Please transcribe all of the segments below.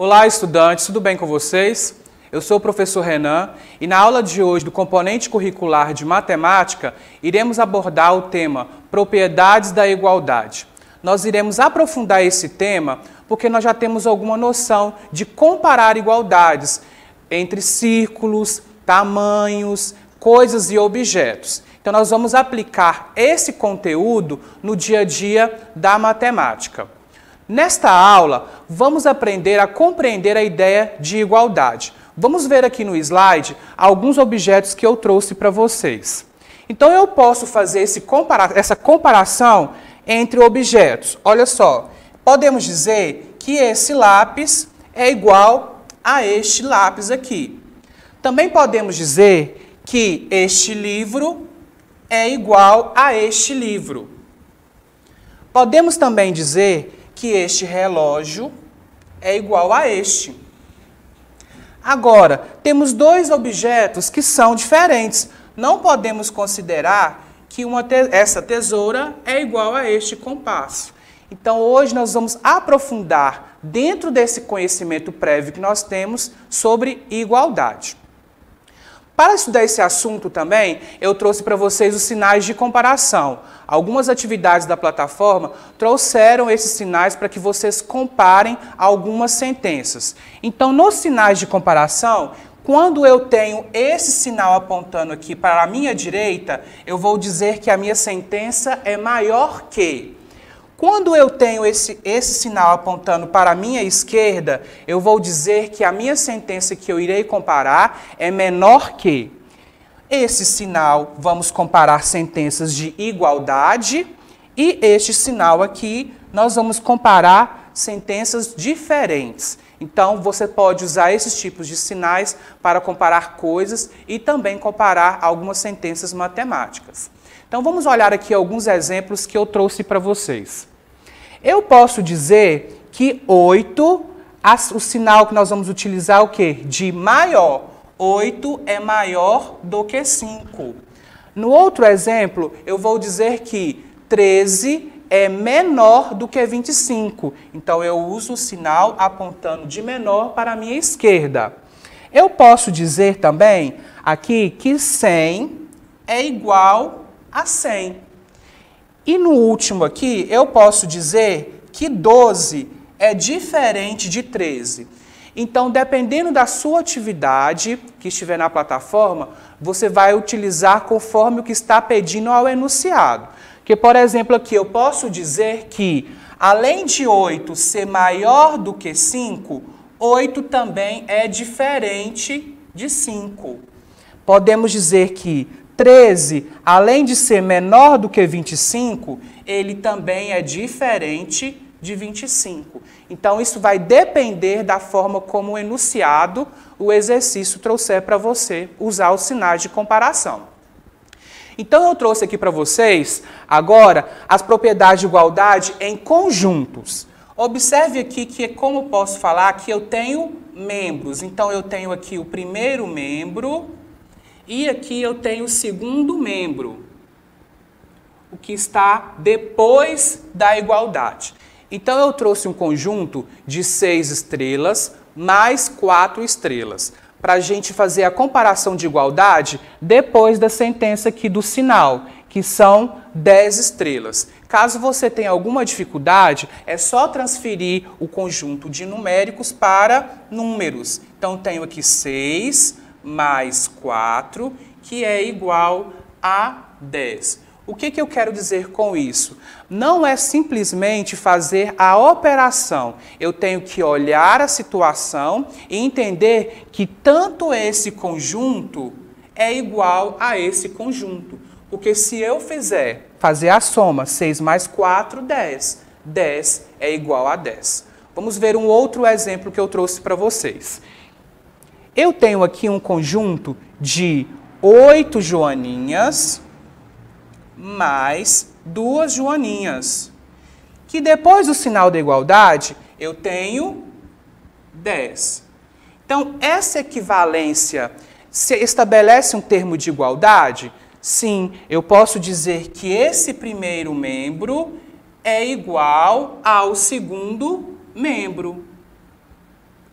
Olá, estudantes, tudo bem com vocês? Eu sou o professor Renan e na aula de hoje do componente curricular de matemática iremos abordar o tema propriedades da igualdade. Nós iremos aprofundar esse tema porque nós já temos alguma noção de comparar igualdades entre círculos, tamanhos, coisas e objetos. Então nós vamos aplicar esse conteúdo no dia a dia da matemática. Nesta aula, vamos aprender a compreender a ideia de igualdade. Vamos ver aqui no slide alguns objetos que eu trouxe para vocês. Então, eu posso fazer compara essa comparação entre objetos. Olha só, podemos dizer que esse lápis é igual a este lápis aqui. Também podemos dizer que este livro é igual a este livro. Podemos também dizer que este relógio é igual a este. Agora, temos dois objetos que são diferentes. Não podemos considerar que te essa tesoura é igual a este compasso. Então, hoje nós vamos aprofundar dentro desse conhecimento prévio que nós temos sobre igualdade. Para estudar esse assunto também, eu trouxe para vocês os sinais de comparação. Algumas atividades da plataforma trouxeram esses sinais para que vocês comparem algumas sentenças. Então, nos sinais de comparação, quando eu tenho esse sinal apontando aqui para a minha direita, eu vou dizer que a minha sentença é maior que. Quando eu tenho esse, esse sinal apontando para a minha esquerda, eu vou dizer que a minha sentença que eu irei comparar é menor que. Esse sinal, vamos comparar sentenças de igualdade, e este sinal aqui, nós vamos comparar sentenças diferentes. Então, você pode usar esses tipos de sinais para comparar coisas e também comparar algumas sentenças matemáticas. Então vamos olhar aqui alguns exemplos que eu trouxe para vocês. Eu posso dizer que 8, o sinal que nós vamos utilizar é o quê? De maior. 8 é maior do que 5. No outro exemplo, eu vou dizer que 13 é menor do que 25. Então, eu uso o sinal apontando de menor para a minha esquerda. Eu posso dizer também aqui que 100 é igual a 100. E no último aqui, eu posso dizer que 12 é diferente de 13. Então, dependendo da sua atividade que estiver na plataforma, você vai utilizar conforme o que está pedindo ao enunciado. Que, por exemplo, aqui eu posso dizer que, além de 8 ser maior do que 5, 8 também é diferente de 5. Podemos dizer que 13, além de ser menor do que 25, ele também é diferente de 25. Então, isso vai depender da forma como o enunciado, o exercício trouxer para você usar os sinais de comparação. Então, eu trouxe aqui para vocês, agora, as propriedades de igualdade em conjuntos. Observe aqui que, como posso falar, que eu tenho membros. Então, eu tenho aqui o primeiro membro, e aqui eu tenho o segundo membro, o que está depois da igualdade. Então eu trouxe um conjunto de seis estrelas mais quatro estrelas, para a gente fazer a comparação de igualdade depois da sentença aqui do sinal, que são 10 estrelas. Caso você tenha alguma dificuldade, é só transferir o conjunto de numéricos para números. Então, tenho aqui 6 mais 4, que é igual a 10. O que, que eu quero dizer com isso? Não é simplesmente fazer a operação. Eu tenho que olhar a situação e entender que tanto esse conjunto é igual a esse conjunto. Porque se eu fizer fazer a soma 6 mais 4, 10. 10 é igual a 10. Vamos ver um outro exemplo que eu trouxe para vocês. Eu tenho aqui um conjunto de oito joaninhas mais duas joaninhas, que depois do sinal da igualdade eu tenho 10. Então, essa equivalência se estabelece um termo de igualdade? Sim, eu posso dizer que esse primeiro membro é igual ao segundo membro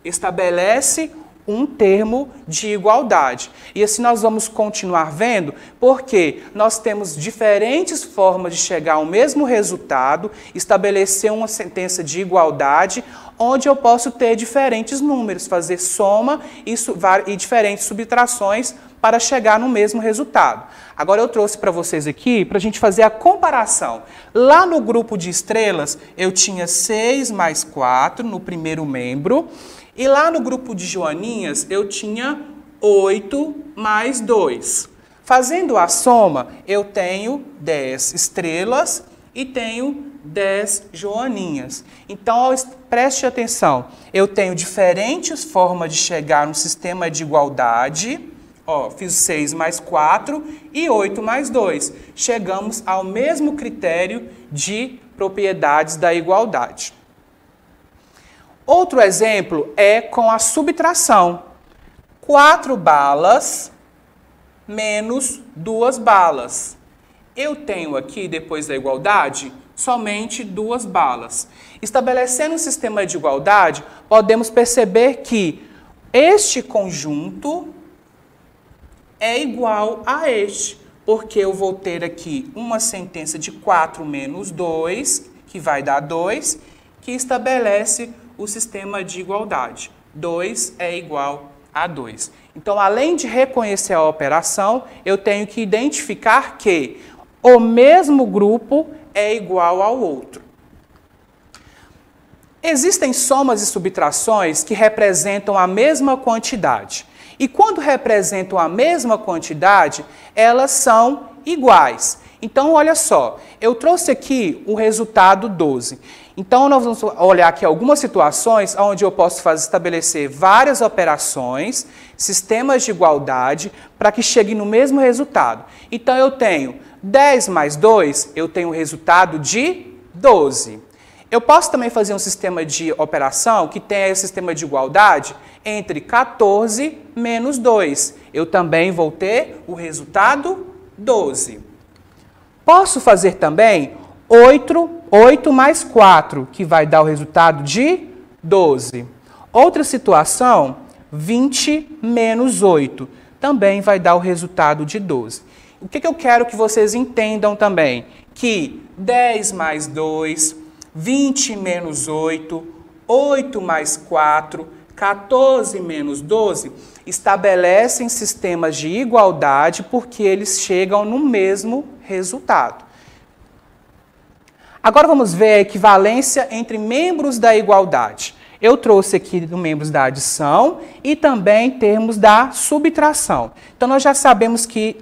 estabelece um termo de igualdade. E assim nós vamos continuar vendo, porque nós temos diferentes formas de chegar ao mesmo resultado, estabelecer uma sentença de igualdade, onde eu posso ter diferentes números, fazer soma e, e diferentes subtrações para chegar no mesmo resultado. Agora eu trouxe para vocês aqui para a gente fazer a comparação. Lá no grupo de estrelas, eu tinha 6 mais 4 no primeiro membro, e lá no grupo de joaninhas, eu tinha 8 mais 2. Fazendo a soma, eu tenho 10 estrelas e tenho 10 joaninhas. Então, preste atenção, eu tenho diferentes formas de chegar no sistema de igualdade. Ó, fiz 6 mais 4 e 8 mais 2. Chegamos ao mesmo critério de propriedades da igualdade. Outro exemplo é com a subtração. 4 balas menos 2 balas. Eu tenho aqui, depois da igualdade, somente duas balas. Estabelecendo um sistema de igualdade, podemos perceber que este conjunto é igual a este, porque eu vou ter aqui uma sentença de 4 menos 2, que vai dar 2, que estabelece o sistema de igualdade. 2 é igual a 2. Então, além de reconhecer a operação, eu tenho que identificar que o mesmo grupo é igual ao outro. Existem somas e subtrações que representam a mesma quantidade. E quando representam a mesma quantidade, elas são iguais. Então, olha só, eu trouxe aqui o resultado 12. Então, nós vamos olhar aqui algumas situações onde eu posso fazer, estabelecer várias operações, sistemas de igualdade, para que chegue no mesmo resultado. Então, eu tenho 10 mais 2, eu tenho o resultado de 12. Eu posso também fazer um sistema de operação que tenha o sistema de igualdade entre 14 menos 2. Eu também vou ter o resultado 12. Posso fazer também 8, 8 mais 4, que vai dar o resultado de 12. Outra situação, 20 menos 8, também vai dar o resultado de 12. O que, que eu quero que vocês entendam também? Que 10 mais 2, 20 menos 8, 8 mais 4, 14 menos 12 estabelecem sistemas de igualdade porque eles chegam no mesmo resultado. Agora vamos ver a equivalência entre membros da igualdade. Eu trouxe aqui do membros da adição e também termos da subtração. Então, nós já sabemos que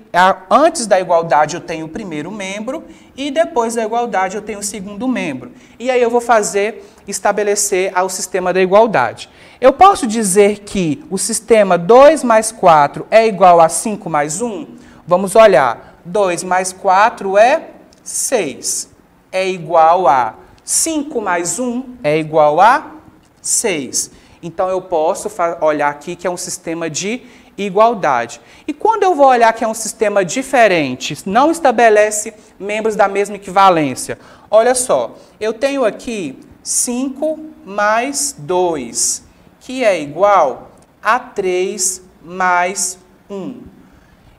antes da igualdade eu tenho o primeiro membro e depois da igualdade eu tenho o segundo membro. E aí eu vou fazer, estabelecer o sistema da igualdade. Eu posso dizer que o sistema 2 mais 4 é igual a 5 mais 1? Vamos olhar. 2 mais 4 é 6. É igual a 5 mais 1 é igual a 6. Então eu posso olhar aqui que é um sistema de igualdade. E quando eu vou olhar que é um sistema diferente, não estabelece membros da mesma equivalência. Olha só, eu tenho aqui 5 mais 2, que é igual a 3 mais 1.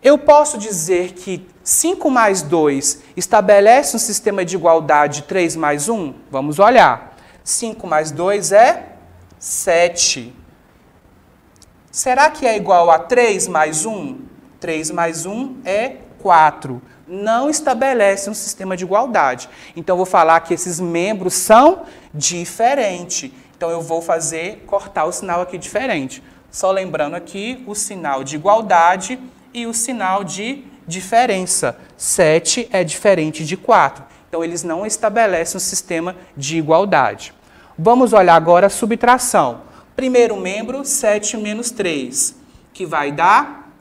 Eu posso dizer que 5 mais 2 estabelece um sistema de igualdade de 3 mais 1? Vamos olhar. 5 mais 2 é 7. Será que é igual a 3 mais 1? 3 mais 1 é 4. Não estabelece um sistema de igualdade. Então, vou falar que esses membros são diferentes. Então, eu vou fazer, cortar o sinal aqui diferente. Só lembrando aqui o sinal de igualdade e o sinal de diferença. 7 é diferente de 4. Então, eles não estabelecem um sistema de igualdade. Vamos olhar agora a subtração. Primeiro membro, 7 menos 3, que vai dar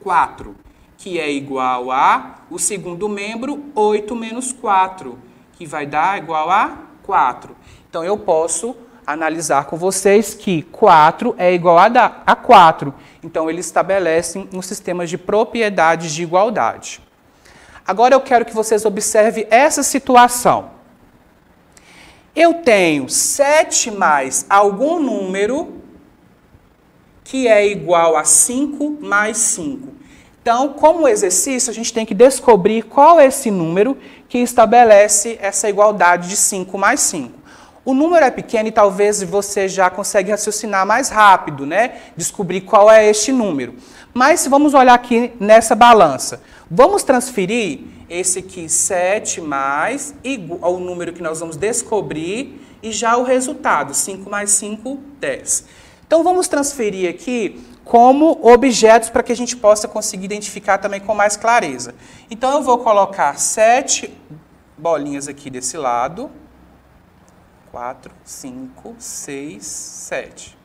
4, que é igual a o segundo membro, 8 menos 4, que vai dar igual a 4. Então, eu posso analisar com vocês que 4 é igual a, a 4. Então, eles estabelecem um sistema de propriedades de igualdade. Agora, eu quero que vocês observem essa situação. Eu tenho 7 mais algum número que é igual a 5 mais 5. Então, como exercício, a gente tem que descobrir qual é esse número que estabelece essa igualdade de 5 mais 5. O número é pequeno e talvez você já consegue raciocinar mais rápido, né? Descobrir qual é este número. Mas vamos olhar aqui nessa balança. Vamos transferir esse aqui 7 mais igual ao número que nós vamos descobrir e já o resultado, 5 mais 5, 10. Então vamos transferir aqui como objetos para que a gente possa conseguir identificar também com mais clareza. Então eu vou colocar 7 bolinhas aqui desse lado. 4, 5, 6, 7.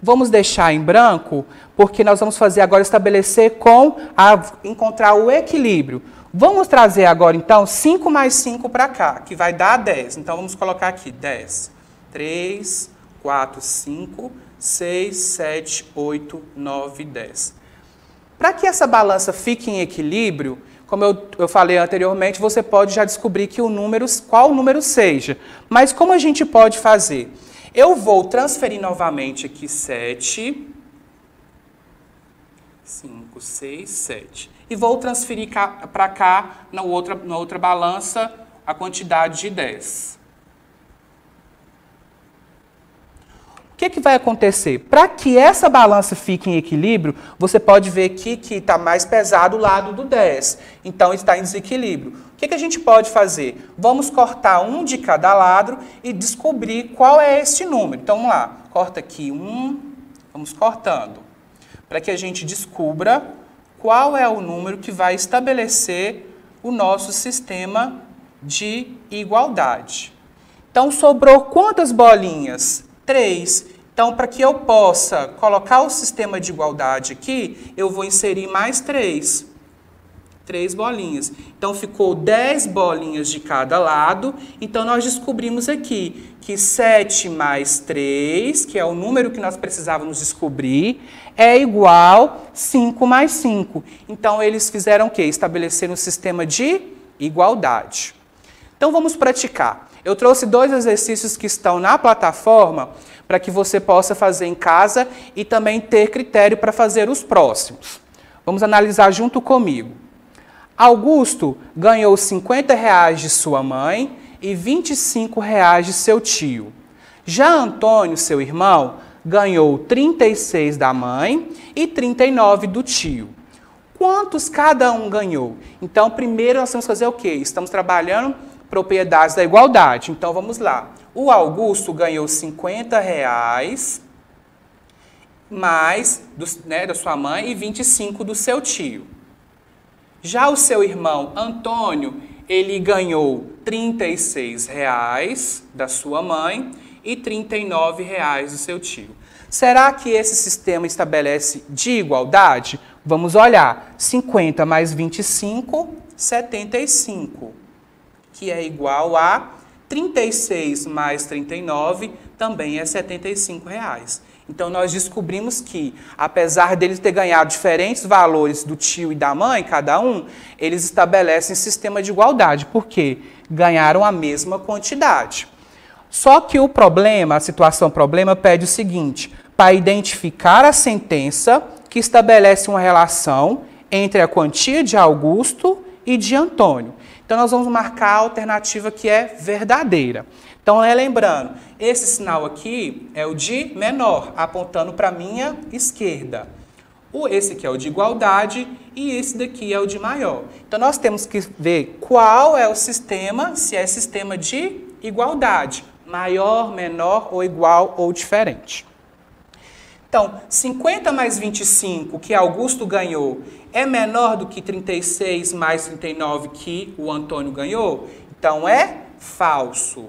Vamos deixar em branco, porque nós vamos fazer agora estabelecer com, a, encontrar o equilíbrio. Vamos trazer agora, então, 5 mais 5 para cá, que vai dar 10. Então, vamos colocar aqui 10. 3, 4, 5, 6, 7, 8, 9, 10. Para que essa balança fique em equilíbrio, como eu, eu falei anteriormente, você pode já descobrir que o número, qual o número seja. Mas como a gente pode fazer? Eu vou transferir novamente aqui 7, 5, 6, 7. E vou transferir para cá, na outra, na outra balança, a quantidade de 10. O que, que vai acontecer? Para que essa balança fique em equilíbrio, você pode ver aqui que está mais pesado o lado do 10. Então, está em desequilíbrio. O que, que a gente pode fazer? Vamos cortar um de cada lado e descobrir qual é este número. Então, vamos lá. Corta aqui um, vamos cortando. Para que a gente descubra qual é o número que vai estabelecer o nosso sistema de igualdade. Então, sobrou quantas bolinhas? Três. Então, para que eu possa colocar o sistema de igualdade aqui, eu vou inserir mais três três bolinhas. Então, ficou 10 bolinhas de cada lado. Então, nós descobrimos aqui que 7 mais 3, que é o número que nós precisávamos descobrir, é igual 5 mais 5. Então, eles fizeram o quê? Estabeleceram um sistema de igualdade. Então, vamos praticar. Eu trouxe dois exercícios que estão na plataforma para que você possa fazer em casa e também ter critério para fazer os próximos. Vamos analisar junto comigo. Augusto ganhou 50 reais de sua mãe e 25 reais de seu tio. Já Antônio, seu irmão, ganhou 36 da mãe e 39 do tio. Quantos cada um ganhou? Então, primeiro nós vamos fazer o quê? Estamos trabalhando propriedades da igualdade. Então, vamos lá. O Augusto ganhou 50 reais mais do, né, da sua mãe e 25 do seu tio. Já o seu irmão Antônio, ele ganhou 36 reais da sua mãe e 39 reais do seu tio. Será que esse sistema estabelece de igualdade? Vamos olhar. 50 mais 25, 75, que é igual a 36 mais 39, também é 75 reais. Então nós descobrimos que, apesar deles ter ganhado diferentes valores do tio e da mãe, cada um, eles estabelecem sistema de igualdade, porque ganharam a mesma quantidade. Só que o problema, a situação problema, pede o seguinte: para identificar a sentença que estabelece uma relação entre a quantia de Augusto e de Antônio. Então nós vamos marcar a alternativa que é verdadeira. Então, é lembrando, esse sinal aqui é o de menor, apontando para a minha esquerda. O, esse aqui é o de igualdade e esse daqui é o de maior. Então, nós temos que ver qual é o sistema, se é sistema de igualdade, maior, menor ou igual ou diferente. Então, 50 mais 25 que Augusto ganhou é menor do que 36 mais 39 que o Antônio ganhou? Então, é falso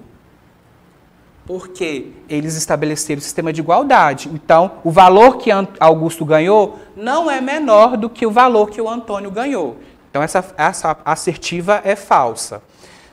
porque eles estabeleceram o sistema de igualdade. Então, o valor que Augusto ganhou não é menor do que o valor que o Antônio ganhou. Então, essa, essa assertiva é falsa.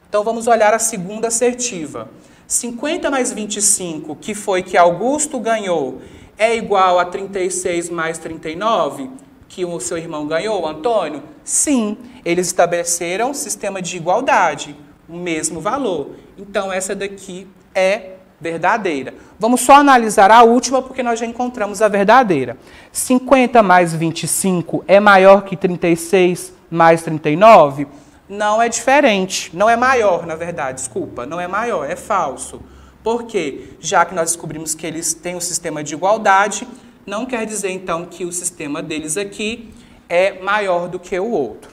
Então, vamos olhar a segunda assertiva. 50 mais 25, que foi que Augusto ganhou, é igual a 36 mais 39, que o seu irmão ganhou, Antônio? Sim, eles estabeleceram um sistema de igualdade, o mesmo valor. Então, essa daqui é verdadeira. Vamos só analisar a última porque nós já encontramos a verdadeira. 50 mais 25 é maior que 36 mais 39? Não é diferente, não é maior, na verdade, desculpa, não é maior, é falso. Por quê? Já que nós descobrimos que eles têm um sistema de igualdade, não quer dizer então que o sistema deles aqui é maior do que o outro.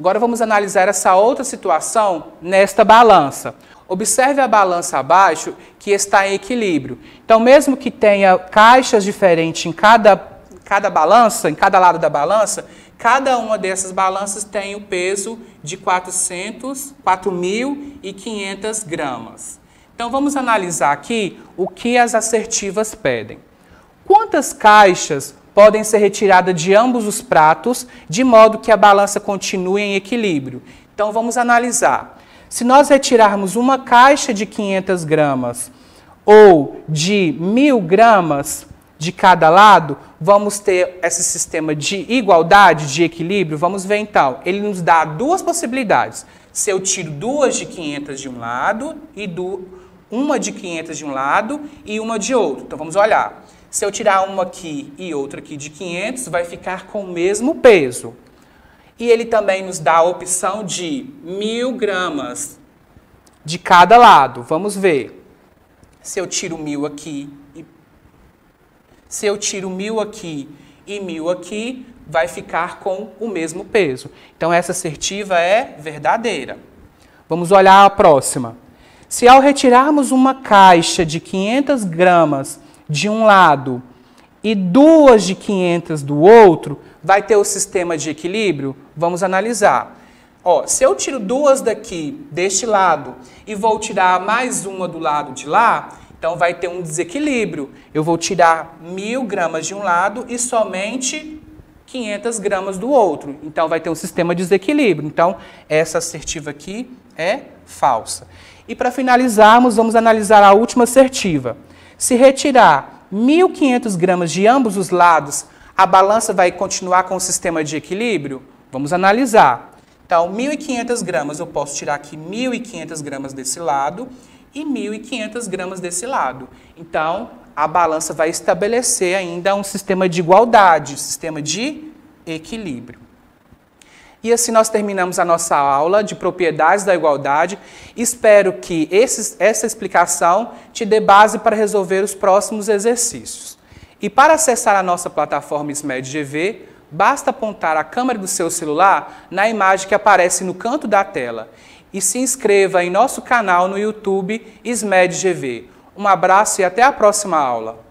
Agora vamos analisar essa outra situação nesta balança. Observe a balança abaixo que está em equilíbrio. Então, mesmo que tenha caixas diferentes em cada, cada balança, em cada lado da balança, cada uma dessas balanças tem o peso de 400, 4.500 gramas. Então, vamos analisar aqui o que as assertivas pedem. Quantas caixas podem ser retiradas de ambos os pratos, de modo que a balança continue em equilíbrio? Então, vamos analisar. Se nós retirarmos uma caixa de 500 gramas ou de 1.000 gramas de cada lado, vamos ter esse sistema de igualdade, de equilíbrio. Vamos ver então. Ele nos dá duas possibilidades. Se eu tiro duas de 500 de um lado e do uma de 500 de um lado e uma de outro. Então vamos olhar. Se eu tirar uma aqui e outra aqui de 500, vai ficar com o mesmo peso. E ele também nos dá a opção de mil gramas de cada lado. Vamos ver. Se eu tiro mil aqui, e... se eu tiro mil aqui e mil aqui, vai ficar com o mesmo peso. Então essa assertiva é verdadeira. Vamos olhar a próxima. Se ao retirarmos uma caixa de 500 gramas de um lado e duas de 500 do outro, vai ter o sistema de equilíbrio? Vamos analisar. Ó, se eu tiro duas daqui, deste lado, e vou tirar mais uma do lado de lá, então vai ter um desequilíbrio. Eu vou tirar mil gramas de um lado e somente 500 gramas do outro. Então vai ter um sistema de desequilíbrio. Então essa assertiva aqui é falsa. E para finalizarmos, vamos analisar a última assertiva. Se retirar 1.500 gramas de ambos os lados, a balança vai continuar com o sistema de equilíbrio? Vamos analisar. Então, 1.500 gramas, eu posso tirar aqui 1.500 gramas desse lado e 1.500 gramas desse lado. Então, a balança vai estabelecer ainda um sistema de igualdade, um sistema de equilíbrio. E assim nós terminamos a nossa aula de propriedades da igualdade. Espero que esse, essa explicação te dê base para resolver os próximos exercícios. E para acessar a nossa plataforma SMED GV, basta apontar a câmera do seu celular na imagem que aparece no canto da tela. E se inscreva em nosso canal no YouTube SMED GV. Um abraço e até a próxima aula.